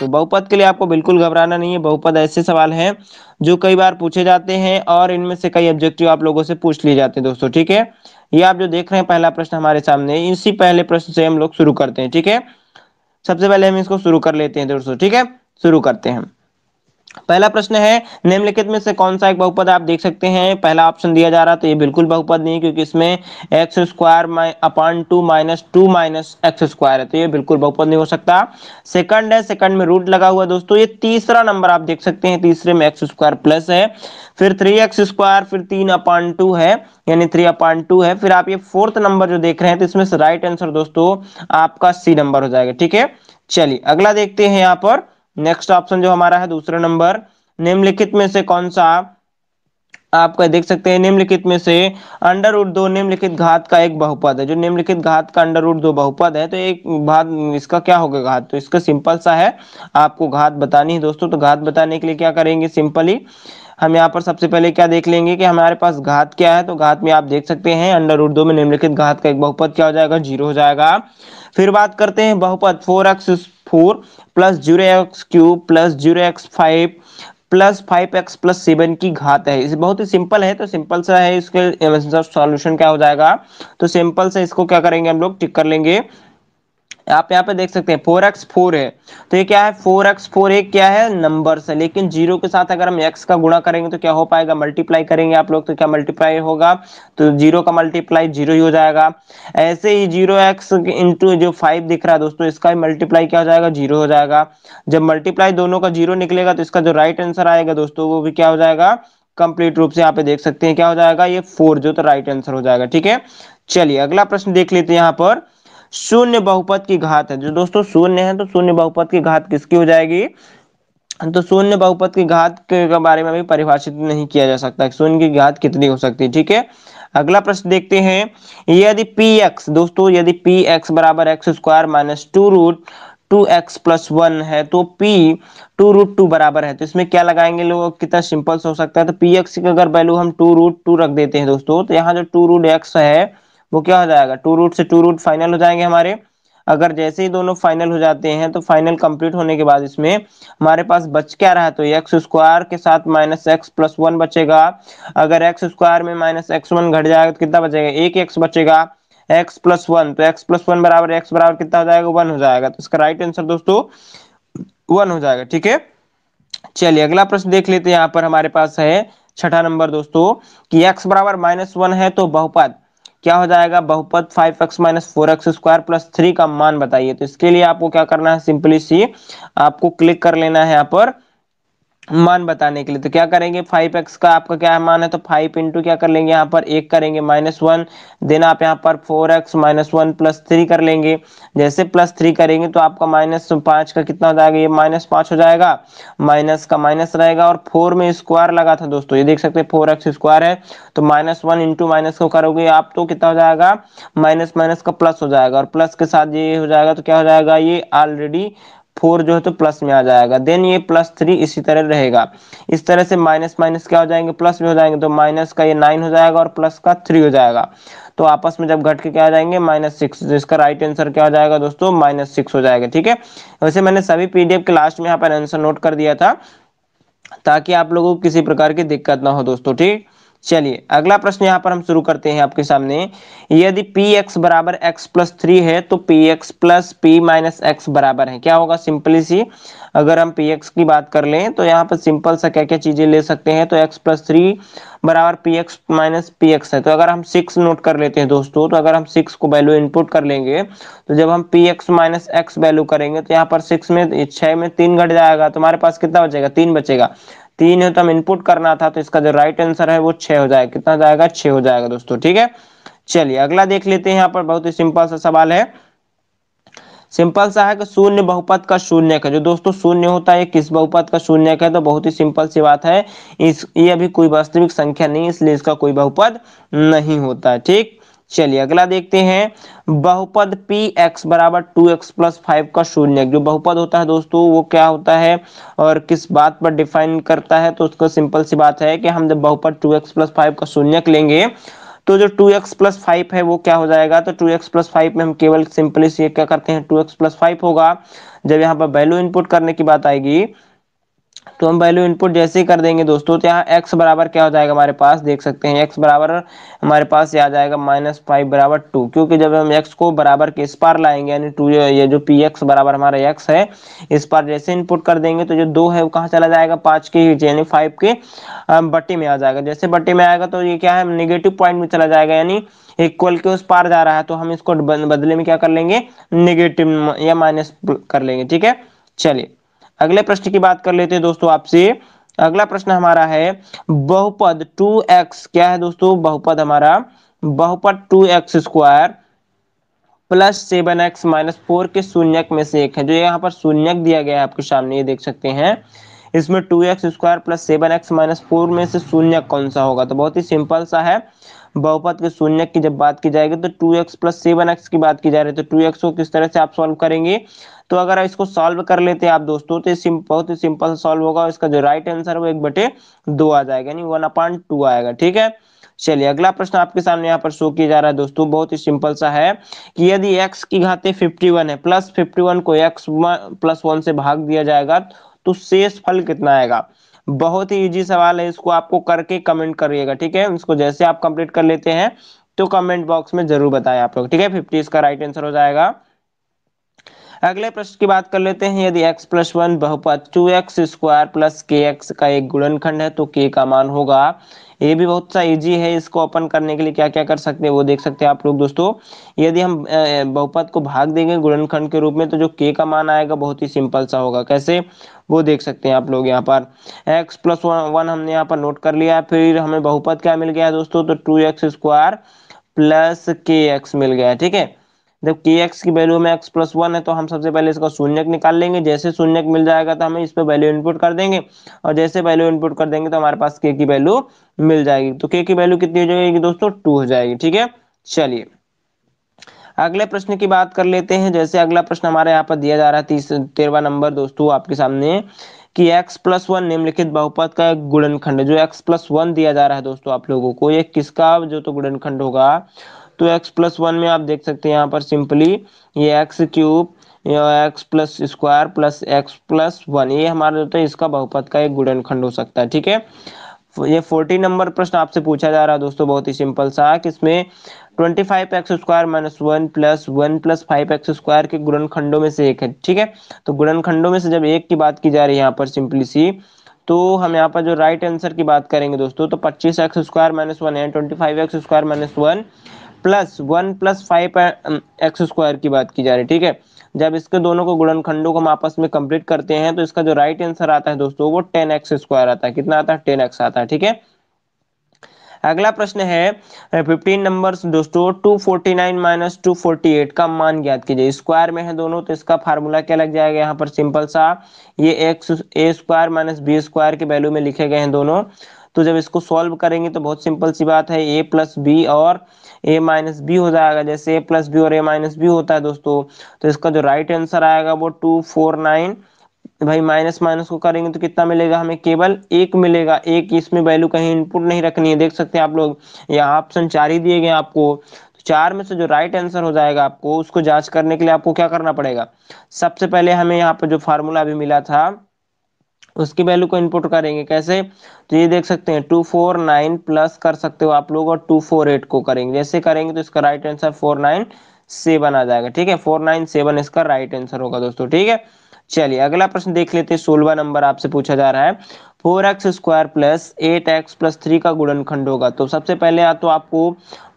दोस्तों बहुपद के लिए आपको बिल्कुल घबराना नहीं है। बहुपद ऐसे सवाल हैं जो कई बार पूछे जाते हैं और इनमें से कई ऑब्जेक्टिव आप लोगों से पूछ लिए जाते हैं दोस्तों, ठीक है? ये आप जो देख रहे हैं पहला प्रश्न हमारे सामने, इसी पहले प्रश्न से हम लोग शुरू करते हैं, ठीक है? सबसे पहले हम इसको शुरू कर लेते हैं दोस्तों, ठीक है? शुरू करते हैं। पहला प्रश्न है, निम्नलिखित में से कौन सा एक बहुपद आप देख सकते हैं? पहला ऑप्शन दिया जा रहा तो ये बिल्कुल बहुपद नहीं क्योंकि इसमें x square upon two minus two minus x square है तो ये बिल्कुल बहुपद नहीं हो सकता। सेकंड है सेकंड में रूट लगा हुआ दोस्तों, ये तीसरा नंबर आप देख सकते हैं, तीसरे में एक्स स्क्वायर प्लस है। फिर थ्री एक्स स्क्वायर फिर तीन अपान टू है, यानी थ्री अपान टू है। फिर आप ये फोर्थ नंबर जो देख रहे हैं तो इसमें से राइट आंसर दोस्तों, आपका सी नंबर हो जाएगा, ठीक है? चलिए, अगला देखते हैं यहाँ पर। नेक्स्ट ऑप्शन जो हमारा है दूसरा नंबर निम्नलिखित में से कौन सा आपका देख सकते हैं, निम्नलिखित में से अंडर रूट दो निम्नलिखित घात का एक बहुपद है। जो निम्नलिखित घात का अंडर रूट दो बहुपद है तो एक भाग इसका क्या होगा घात? तो इसका सिंपल सा है, आपको घात बतानी है दोस्तों। तो घात बताने के लिए क्या करेंगे? सिंपली हम यहाँ पर सबसे पहले क्या देख लेंगे कि हमारे पास घात क्या है तो घात में आप देख सकते हैं अंडर रूट दो में निम्नलिखित घात का एक बहुपद क्या हो जाएगा? ज़ीरो हो जाएगा। फिर बात करते हैं बहुपद four x four plus zero x cube plus zero x five plus five x plus seven की घात है। इसे बहुत ही सिंपल है तो सिंपल सा है इसके सॉल्यूशन क्या हो जाएगा? तो सिंपल से इसको क्या करेंगे हम लोग? टिक कर लेंगे। आप यहाँ पे देख सकते हैं फोर एक्स फोर है। तो ये क्या है? फोर एक्स फोर एक क्या है? नंबर से लेकिन ज़ीरो के साथ अगर हम एक्स का गुणा करेंगे तो क्या हो पाएगा? मल्टीप्लाई करेंगे आप लोग तो क्या मल्टीप्लाई होगा? तो ज़ीरो का मल्टीप्लाई ज़ीरो ही हो जाएगा। ऐसे ही ज़ीरो एक्स इंटू जो फाइव दिख रहा है दोस्तों, इसका मल्टीप्लाई क्या हो जाएगा? ज़ीरो हो जाएगा। जब मल्टीप्लाई दोनों का ज़ीरो निकलेगा तो इसका जो राइट आंसर आएगा दोस्तों, वो भी क्या हो जाएगा? कंप्लीट रूप से यहाँ पे देख सकते हैं क्या हो जाएगा? ये फोर जो तो राइट आंसर हो जाएगा, ठीक है? चलिए, अगला प्रश्न देख लेते हैं यहाँ पर। शून्य बहुपद की घात है। जो दोस्तों शून्य है तो शून्य बहुपद की घात किसकी हो जाएगी? तो शून्य बहुपद की घात के बारे में भी परिभाषित नहीं किया जा सकता। शून्य की घात कितनी हो सकती है? ठीक है? अगला प्रश्न देखते हैं। यदि पी एक्स दोस्तों, यदि पी एक्स बराबर x square minus two root two x plus one है तो पी टू रूट टू बराबर है। तो इसमें क्या लगाएँगे लोग? कितना सिंपल हो सकता है? तो पी एक्स की अगर वैल्यू हम टू रूट टू रख देते हैं दोस्तों तो यहाँ जो टू रूट एक्स है वो क्या हो जाएगा? टू रूट से टू रूट फाइनल हो जाएँगे हमारे। अगर जैसे ही दोनों फाइनल हो जाते हैं तो फाइनल कंप्लीट होने के बाद इसमें हमारे पास बच क्या रहा है? तो एक्स स्क्वायर के साथ माइनस एक्स प्लस वन बचेगा। अगर एक्स स्क्वायर में माइनस एक्स वन घट जाएगा तो कितना बचेगा? एक एक्स बचेगा। एक्स प्लस वन तो एक्स प्लस वन बराबर एक्स बराबर कितना हो जाएगा? वन हो जाएगा। तो इसका राइट आंसर दोस्तों वन हो जाएगा, ठीक है? चलिए, अगला प्रश्न देख लेते हैं। यहाँ पर हमारे पास है छठा नंबर दोस्तों, कि x बराबर माइनस वन है तो बहुपद। क्या हो जाएगा? बहुपद five x minus four x square plus three का मान बताइए। तो इसके लिए आपको क्या करना है? सिंपली सी आपको क्लिक कर लेना है यहाँ पर। मान बताने के लिए। तो क्या करेंगे? फाइव एक्स का आपका क्या मान है? तो फाइव इंटू क्या कर लेंगे? यहाँ पर एक करेंगे माइनस वन देन आप यहाँ पर four x minus one plus three कर लेंगे। जैसे प्लस थ्री करेंगे तो आपका माइनस पाँच का कितना हो जाएगा? ये माइनस पाँच हो जाएगा। माइनस का माइनस रहेगा और फोर में स्क्वायर लगा था दोस्तों। ये देख सकते हैं फोर एक्स स्क्वायर है। तो माइनस वन इंटू माइनस को करोगे आप तो कितना हो जाएगा? माइनस माइनस का प्लस हो जाएगा। और प्लस के साथ ये हो जाएगा तो क्या हो जाएगा? ये ऑलरेडी फोर जो है तो प्लस में आ जाएगा। देन ये प्लस थ्री इसी तरह रहेगा। इस तरह से माइनस माइनस क्या हो जाएँगे? प्लस में हो जाएँगे तो माइनस का ये नाइन हो जाएगा और प्लस का थ्री हो जाएगा। तो आपस में जब घट के क्या आ जाएँगे? Minus six. तो इसका राइट आंसर क्या हो जाएगा दोस्तों? माइनस सिक्स हो जाएगा, ठीक है? वैसे मैंने सभी पीडीएफ के लास्ट में यहाँ पर आंसर नोट कर दिया था, ताकि आप लोगों को किसी प्रकार की दिक्कत ना हो दोस्तों, ठीक? चलिए, अगला प्रश्न यहाँ पर हम शुरू करते हैं आपके सामने। यदि पी एक्स बराबर एक्स प्लस थ्री है तो P x plus P minus x बराबर है। क्या होगा? Simply C. अगर हम पी एक्स की बात कर लें तो यहाँ पर सिंपल सा क्या क्या चीज़ें ले सकते हैं? तो एक्स प्लस थ्री बराबर P x minus P x है। तो अगर हम सिक्स नोट कर लेते हैं दोस्तों तो अगर हम सिक्स को वैल्यू इनपुट कर लेंगे तो जब हम P x minus x value करेंगे तो यहाँ पर सिक्स में, छह में तीन घट जाएगा। तो हमारे पास कितना बचेगा? तीन बचेगा। तीन है तो हम इनपुट करना था तो इसका जो राइट आंसर है वो छह हो जाएगा। कितना जाएगा? छह हो जाएगा दोस्तों, ठीक है? चलिए, अगला देख लेते हैं यहाँ पर, बहुत ही सिंपल सा सवाल है। सिंपल सा है कि शून्य बहुपद का शून्य का जो दोस्तों शून्य होता है किस बहुपद का शून्य का है? तो बहुत ही सिंपल सी बात है। इस, ये अभी कोई वास्तविक संख्या नहीं इसलिए इसका कोई बहुपद नहीं होता है ठीक? चलिए, अगला देखते हैं। बहुपद पी एक्स बराबर टू एक्स प्लस फाइव का शून्य। जो बहुपद होता है दोस्तों, वो क्या होता है और किस बात पर डिफाइन करता है तो उसको सिंपल सी बात है कि हम जब बहुपद टू एक्स प्लस फाइव का शून्य लेंगे तो जो टू एक्स प्लस फाइव है, वो क्या हो जाएगा? तो टू एक्स प्लस फाइव में हम केवल सिंपली से क्या करते हैं? टू एक्स प्लस फाइव होगा। जब यहाँ पर वैल्यू इनपुट करने की बात आएगी तो हम वैल्यू इनपुट जैसे ही कर देंगे दोस्तों तो यहाँ x बराबर क्या हो जाएगा हमारे पास? देख सकते हैं, x बराबर हमारे पास ये आ जाएगा माइनस फाइव बराबर टू क्योंकि जब हम x को बराबर के इस पार लाएँगे, यानी टू ये जो पी एक्स बराबर हमारा x है, इस पार जैसे इनपुट कर देंगे तो जो दो है वो कहाँ चला जाएगा? पाँच के ही यानी फाइव के बट्टी में आ जाएगा। जैसे बट्टी में आएगा तो ये क्या है? निगेटिव पॉइंट में चला जाएगा, यानी इक्वल के उस पार जा रहा है तो हम इसको बदले में क्या कर लेंगे? निगेटिव या माइनस कर लेंगे, ठीक है? चलिए। अगले प्रश्न की बात कर लेते हैं दोस्तों आपसे। अगला प्रश्न हमारा है, बहुपद 2x क्या है दोस्तों? बहुपद हमारा, बहुपद 2x square plus seven x minus four के शून्यक में से एक है, जो यहाँ पर शून्यक दिया गया है आपके सामने, ये देख सकते हैं। इसमें two x square plus seven x minus four में से शून्यक कौन सा होगा? तो बहुत ही सिंपल सा है। बहुपद के शून्य की जब बात की जाएगी तो two x plus seven x की बात की जा रही है तो टू एक्स को किस तरह से आप सॉल्व करेंगे? तो अगर इसको सॉल्व कर लेते हैं आप दोस्तों तो बहुत ही सिंपल सॉल्व होगा इसका जो राइट आंसर है वो एक बटे दो आ जाएगा, यानी वन अपॉइंट टू आएगा, ठीक है? चलिए, अगला प्रश्न आपके सामने यहाँ पर शो किया जा रहा है दोस्तों, बहुत ही सिंपल सा है कि यदि x की घाते 51 है प्लस 51 को x प्लस वन से भाग दिया जाएगा तो शेष फल कितना आएगा? बहुत ही इजी सवाल है, इसको आपको करके कमेंट करिएगा, ठीक है? इसको जैसे आप कंप्लीट कर लेते हैं तो कमेंट बॉक्स में ज़रूर बताएँ आप लोग, ठीक है? फिफ्टी इसका राइट आंसर हो जाएगा। अगले प्रश्न की बात कर लेते हैं। यदि x प्लस वन बहुपद two x square plus k x का एक गुणनखंड है तो k का मान होगा ये भी बहुत सा इजी है इसको ओपन करने के लिए क्या क्या कर सकते हैं वो देख सकते हैं आप लोग दोस्तों। यदि हम बहुपद को भाग देंगे गुणनखंड के रूप में तो जो के का मान आएगा बहुत ही सिंपल सा होगा। कैसे? वो देख सकते हैं आप लोग यहाँ पर। x प्लस वन हमने यहाँ पर नोट कर लिया फिर हमें बहुपद क्या मिल गया दोस्तों? तो two x square plus k x मिल गया ठीक है? जब के एक्स की वैल्यू में एक्स प्लस वन है तो हम सबसे पहले इसका शून्यक निकाल लेंगे। जैसे शून्यक मिल जाएगा तो हमें इस पर वैल्यू इनपुट कर देंगे। और जैसे वैल्यू इनपुट कर देंगे तो हमारे पास के की वैल्यू मिल जाएगी। तो के की वैल्यू कितनी हो जाएगी दोस्तों? टू हो जाएगी, ठीक है? चलिए। अगले प्रश्न की बात कर लेते हैं। जैसे अगला प्रश्न हमारे यहाँ पर दिया जा रहा है, तीस, तेरवा नंबर दोस्तों, आपके सामने, कि x प्लस वन निम्नलिखित बहुपद का एक गुणनखंड, जो x प्लस वन दिया जा रहा है दोस्तों आप लोगों को, ये किसका, जो तो गुणनखंड होगा? तो x प्लस वन में आप देख सकते हैं यहाँ पर सिंपली ये x cube x plus square plus x plus one ये हमारा जो है इसका बहुपद का एक गुणनखंड हो सकता है, ठीक है? ये फोर्टी नंबर प्रश्न आपसे पूछा जा रहा है दोस्तों, बहुत ही सिंपल सा किसमें twenty five x square minus one plus one plus five x square के गुणनखंडों में से एक है, ठीक है? तो गुणनखंडों में से जब एक की बात की जा रही है यहाँ पर सिंपली सी तो हम यहाँ पर जो राइट आंसर की बात करेंगे दोस्तों तो पच्चीस एक्स स्क्वायर माइनस वन है twenty five x square minus one plus one plus five x square की बात की जा रही है, ठीक है? जब इसके दोनों को गुणनखंडों को हम आपस में कंप्लीट करते हैं तो इसका जो राइट आंसर आता है दोस्तों, वो टेन एक्स स्क्वायर आता है। कितना आता है? टेन एक्स आता है, ठीक है? अगला प्रश्न है फिफ्टीन नंबर दोस्तों two forty nine minus two का मान ज्ञात कीजिए। स्क्वायर में है दोनों तो इसका फार्मूला क्या लग जाएगा? यहाँ पर सिंपल सा, ये x a square minus b square के वैल्यू में लिखे गए हैं दोनों। तो जब इसको सॉल्व करेंगे तो बहुत सिंपल सी बात है ए प्लस बी और ए माइनस बी हो जाएगा, जैसे ए प्लस बी और ए माइनस बी होता है दोस्तों तो इसका जो राइट आंसर आएगा वो टू फोर नाइन भाई माइनस माइनस को करेंगे तो कितना मिलेगा हमें? केवल एक मिलेगा, एक इसमें वैल्यू कहीं इनपुट नहीं रखनी है, देख सकते हैं आप लोग, यहाँ ऑप्शन चार ही दिए गए आपको तो चार में से जो राइट आंसर हो जाएगा आपको, उसको जाँच करने के लिए आपको क्या करना पड़ेगा? सबसे पहले हमें यहाँ पर जो फार्मूला अभी मिला था उसकी वैल्यू को इनपुट करेंगे कैसे? तो ये देख सकते हैं टू फोर नाइन प्लस कर सकते हो आप लोग और टू फोर एट को करेंगे। जैसे करेंगे तो इसका right answer four nine seven आ जाएगा, ठीक है? फोर नाइन सेवन इसका राइट आंसर होगा दोस्तों, ठीक है? चलिए, अगला प्रश्न देख लेते हैं, सोलवा नंबर आपसे पूछा जा रहा है। Four x square plus eight x plus three का गुणनखंड होगा। तो सबसे पहले या तो आपको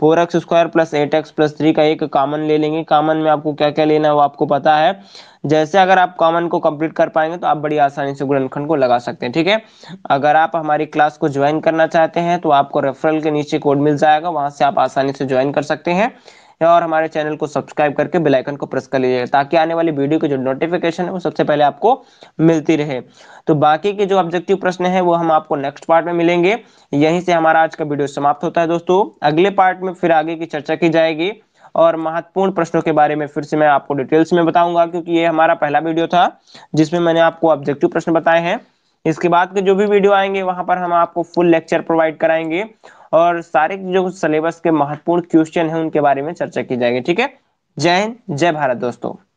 four x square plus eight x plus three का एक कॉमन ले लेंगे। कॉमन में आपको क्या क्या लेना है वो आपको पता है। जैसे अगर आप कॉमन को कंप्लीट कर पाएँगे तो आप बड़ी आसानी से गुणनखंड को लगा सकते हैं, ठीक है? अगर आप हमारी क्लास को ज्वाइन करना चाहते हैं तो आपको रेफरल के नीचे कोड मिल जाएगा। वहाँ से आप आसानी से ज्वाइन कर सकते हैं। और हमारे चैनल को सब्सक्राइब करके बेल आइकन को प्रेस कर लीजिएगा, ताकि आने वाली वीडियो की जो नोटिफिकेशन है वो सबसे पहले आपको मिलती रहे। तो बाकी के जो ऑब्जेक्टिव प्रश्न है, वो हम आपको नेक्स्ट पार्ट में मिलेंगे। यहीं से हमारा आज का वीडियो समाप्त होता है दोस्तों। अगले पार्ट में फिर आगे की चर्चा की जाएगी और महत्वपूर्ण प्रश्नों के बारे में फिर से मैं आपको डिटेल्स में बताऊँगा, क्योंकि ये हमारा पहला वीडियो था जिसमें मैंने आपको ऑब्जेक्टिव प्रश्न बताए हैं। इसके बाद के जो भी वीडियो आएँगे, वहाँ पर हम आपको फुल लेक्चर प्रोवाइड कराएँगे। और सारे जो सिलेबस के महत्वपूर्ण क्वेश्चन है, उनके बारे में चर्चा की जाएगी, ठीक है? जय हिंद, जय भारत दोस्तों।